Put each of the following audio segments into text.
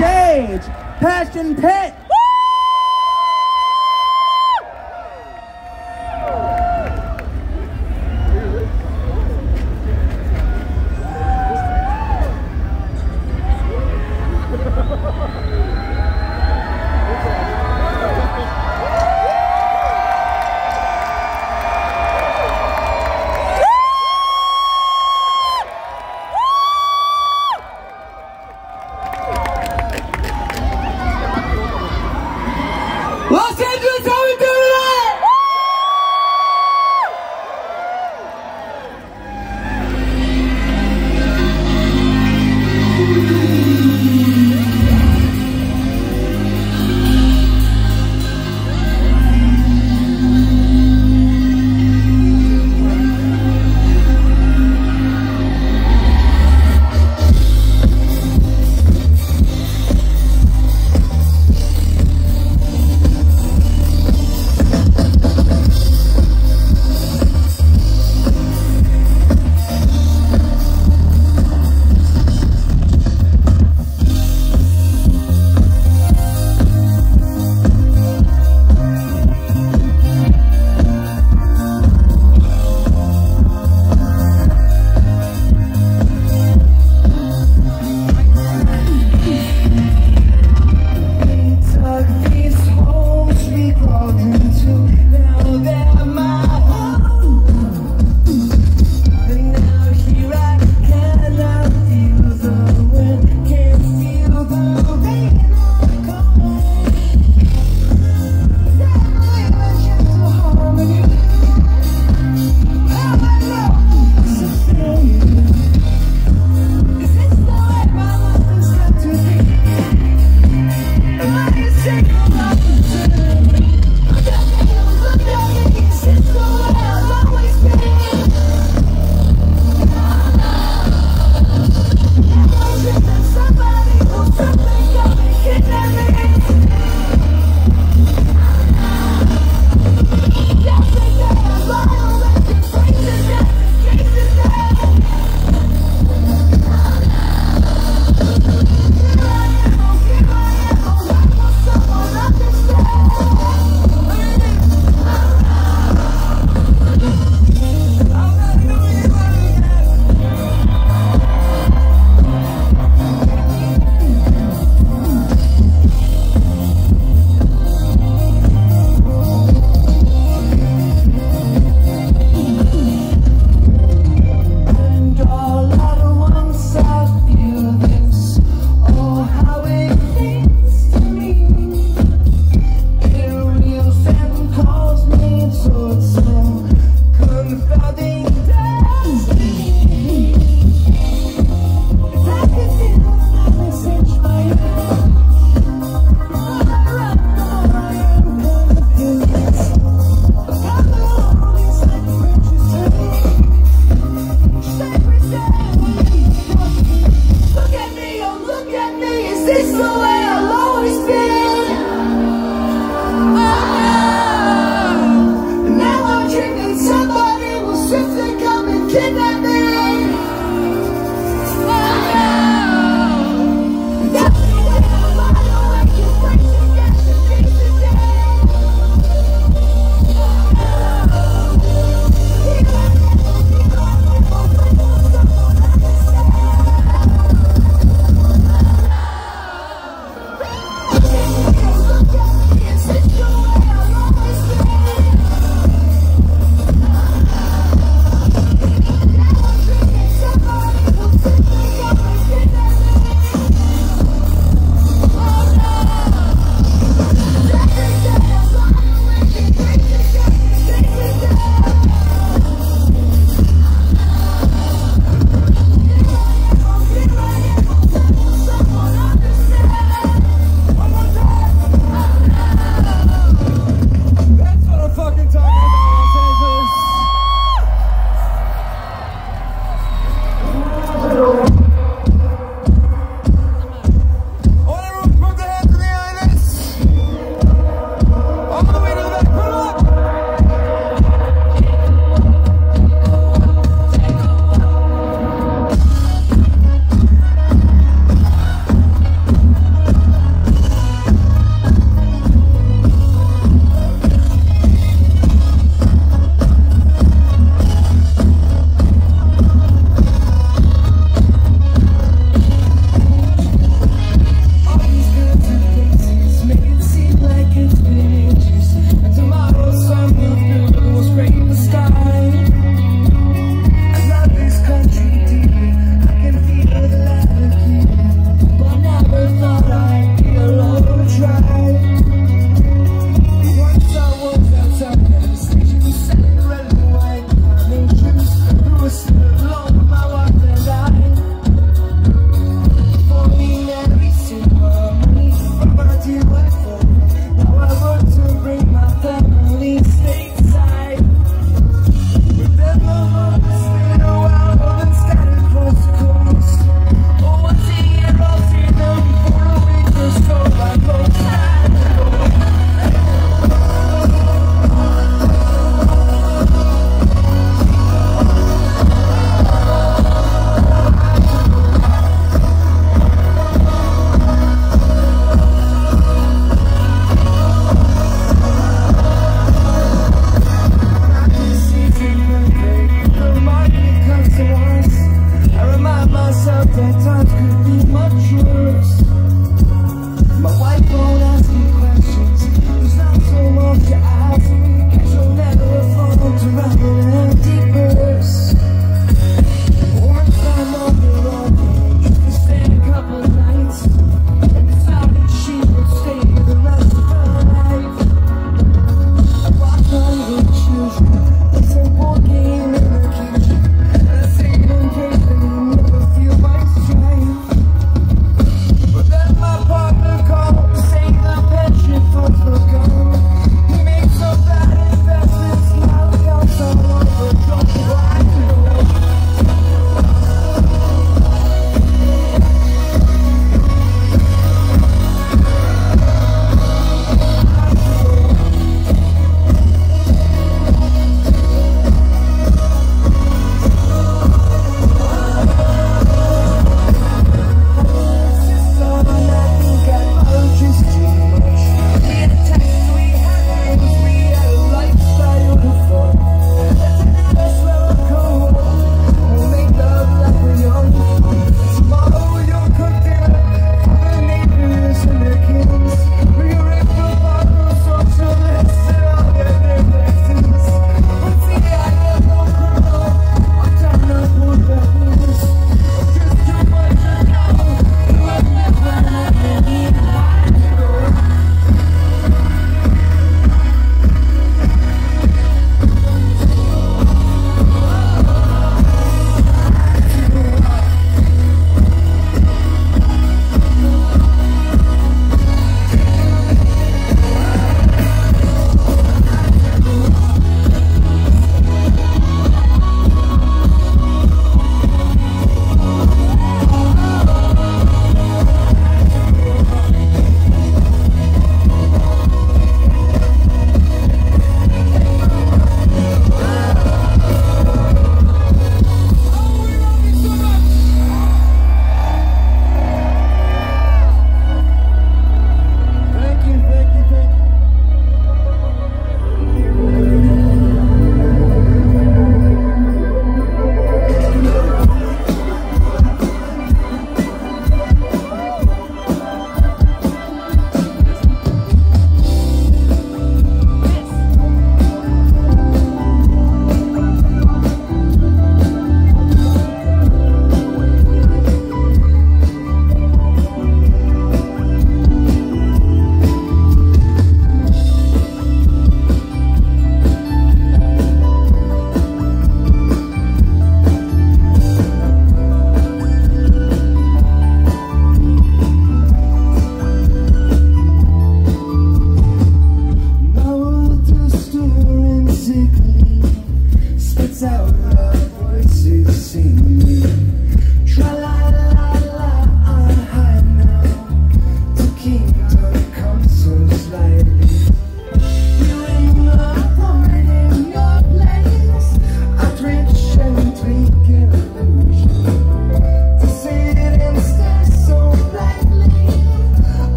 stage, Passion Pit.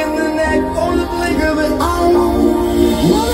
In the neck or the blink of an eye.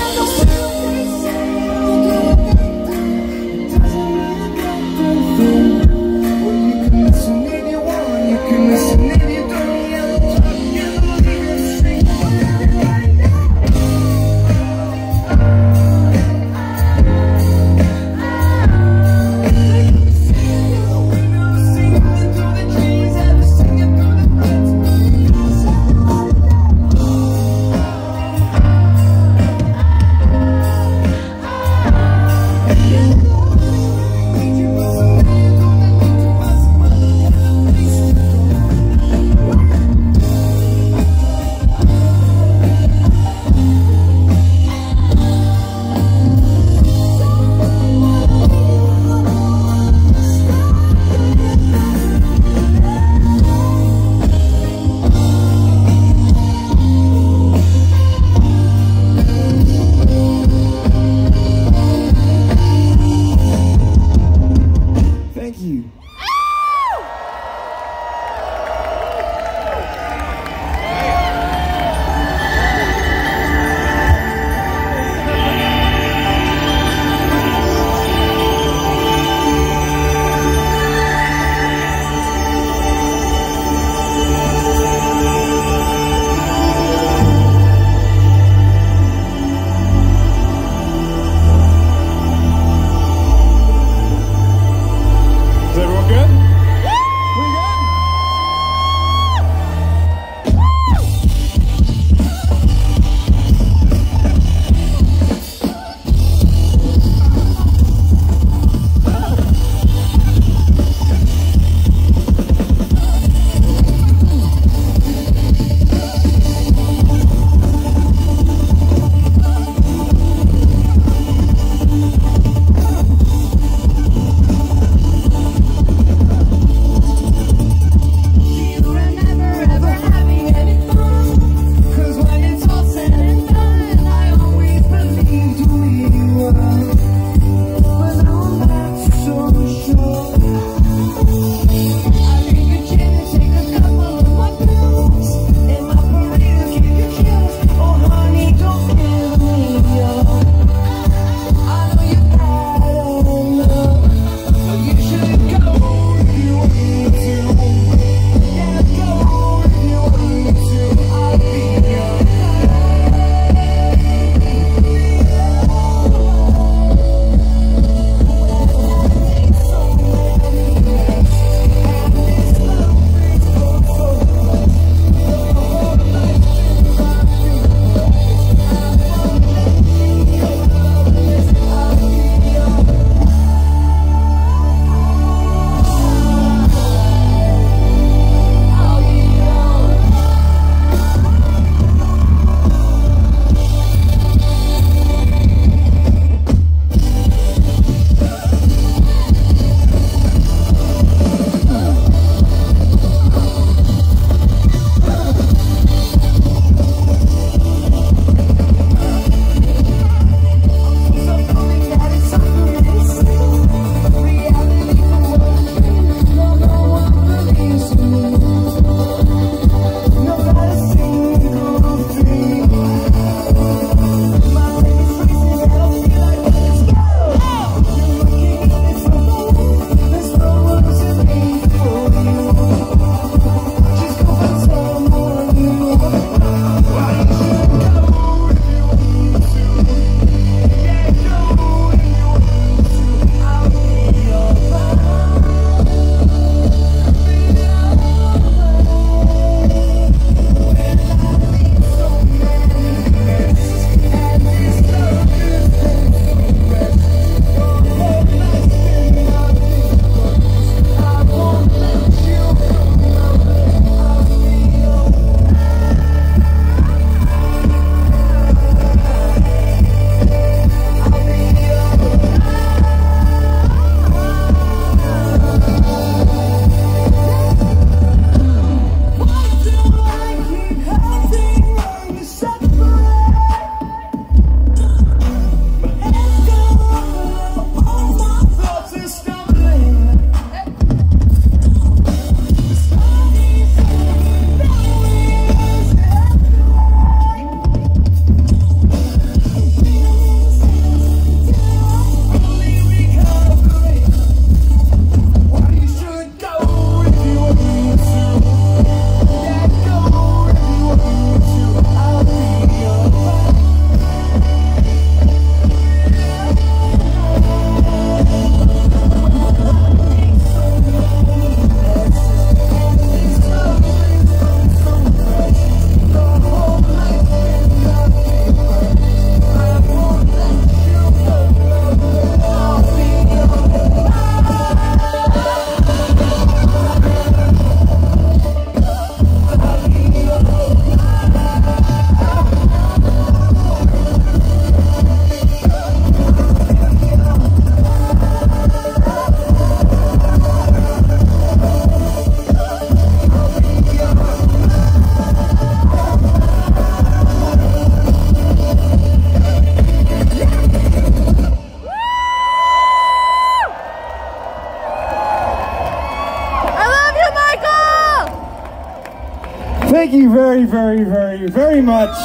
Very, very, very, much.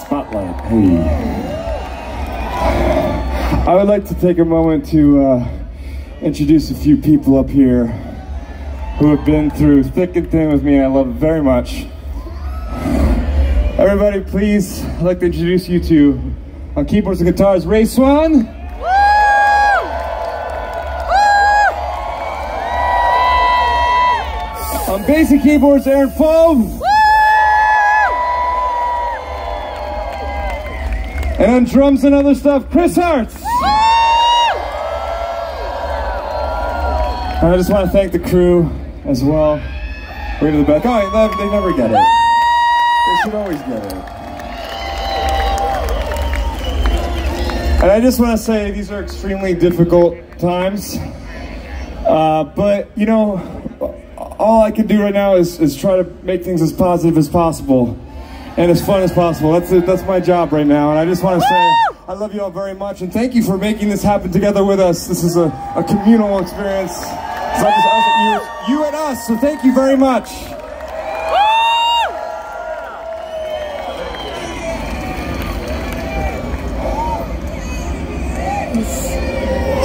Spotlight, hey. I would like to take a moment to uh, introduce a few people up here who have been through thick and thin with me, and I love very much. Everybody, please, I'd like to introduce you to, on keyboards and guitars, Ray Suen. And keyboards, Aaron Foam. And drums and other stuff, Chris Hartz. I just want to thank the crew as well. Way to the back. Oh, they never get it. They should always get it. And I just want to say these are extremely difficult times. Uh, but, you know, all I can do right now is, is try to make things as positive as possible and as fun as possible. That's it. That's my job right now. And I just want to say I love you all very much and thank you for making this happen together with us. This is a, a communal experience. It's not just us, you, you and us. So thank you very much.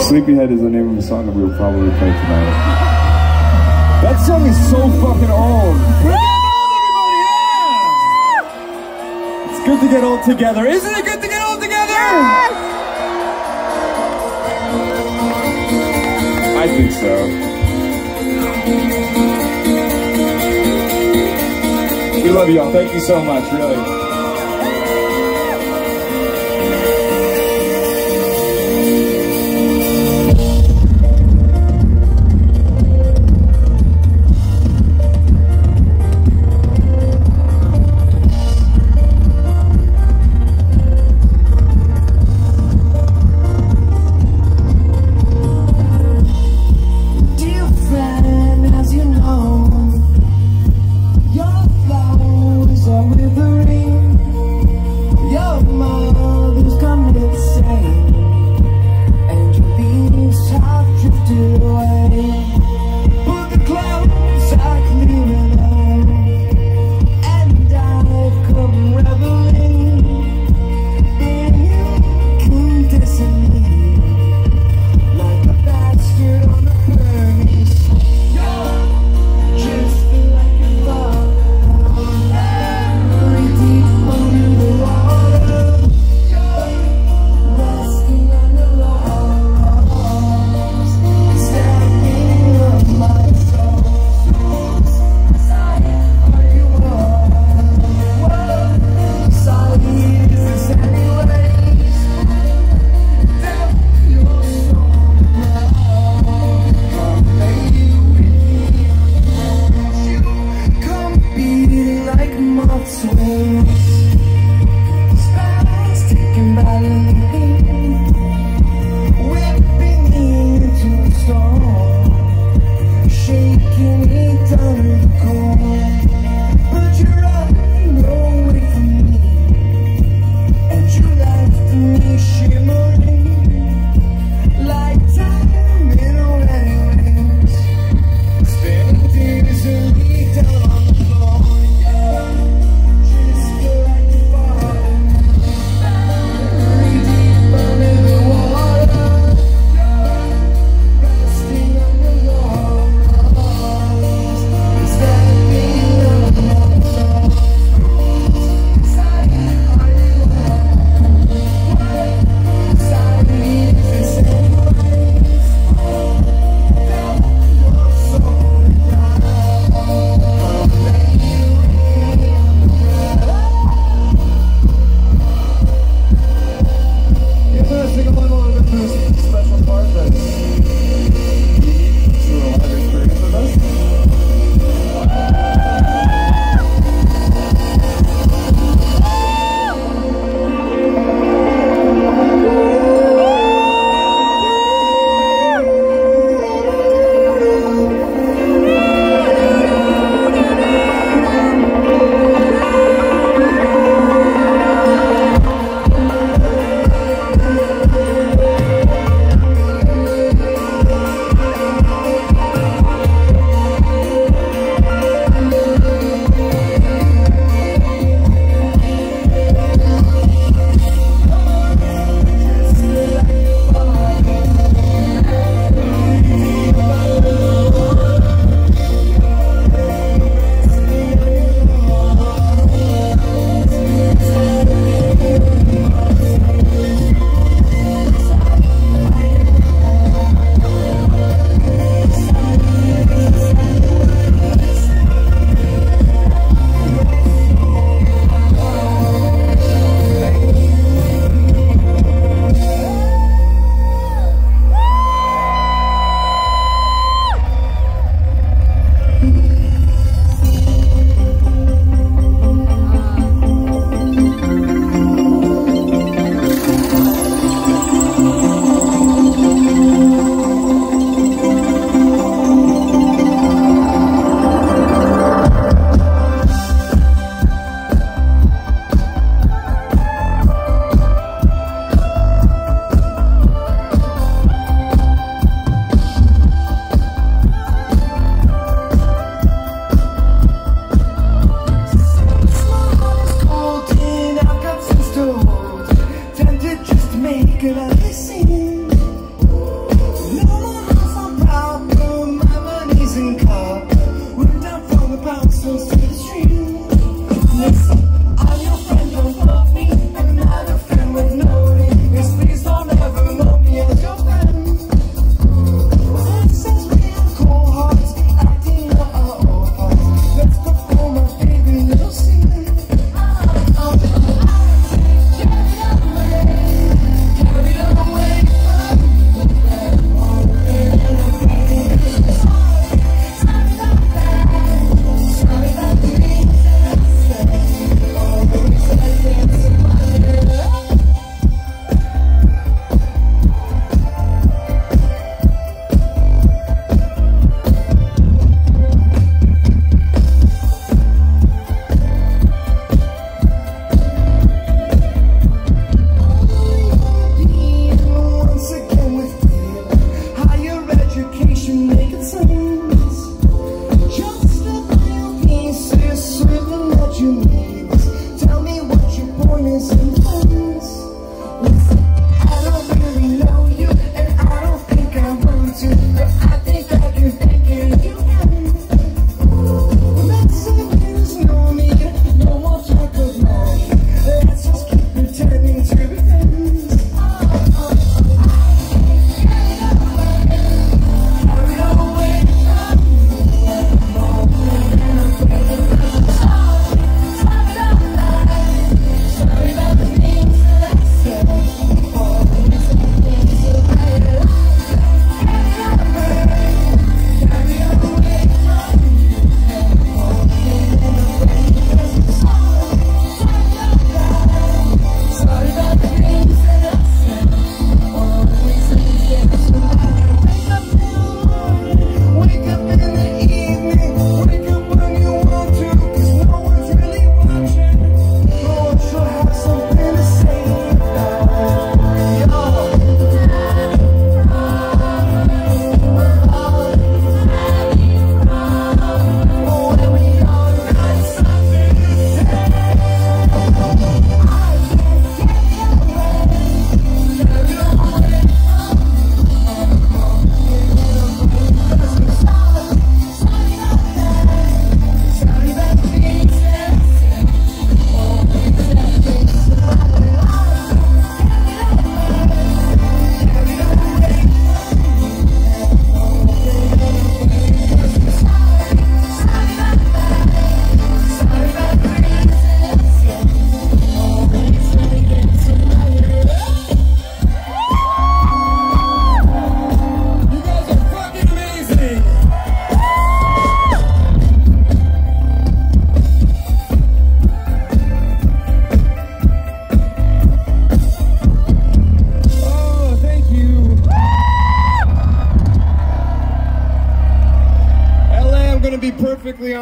Sleepyhead is the name of the song that we will probably play tonight. That song is so fucking old. We're getting old, everybody, yeah! It's good to get old together. Isn't it good to get old together? I think so. We love y'all. Thank you so much, really.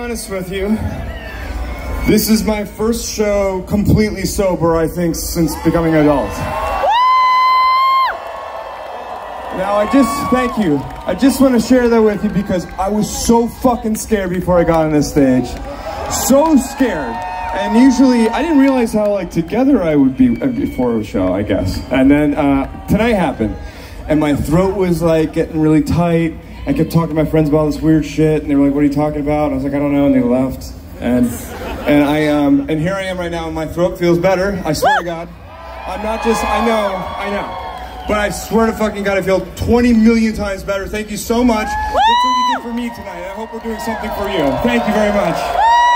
Honest with you. This is my first show completely sober, I think, since becoming an adult. Now, I just, thank you. I just want to share that with you because I was so fucking scared before I got on this stage. So scared. And usually, I didn't realize how, like, together I would be uh, before a show, I guess. And then uh, tonight happened. And my throat was, like, getting really tight. I kept talking to my friends about all this weird shit. And they were like, what are you talking about? And I was like, I don't know. And they left. And, and I, um, and here I am right now, and my throat feels better. I swear to God. I'm not just, I know, I know. But I swear to fucking God, I feel 20 million times better. Thank you so much. That's what you did for me tonight. I hope we're doing something for you. Thank you very much.